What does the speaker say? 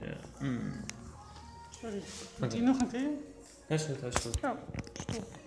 Ja. Mm. Sorry. Moet die nog een keer? Hij is goed, hij is goed. Ja, stop.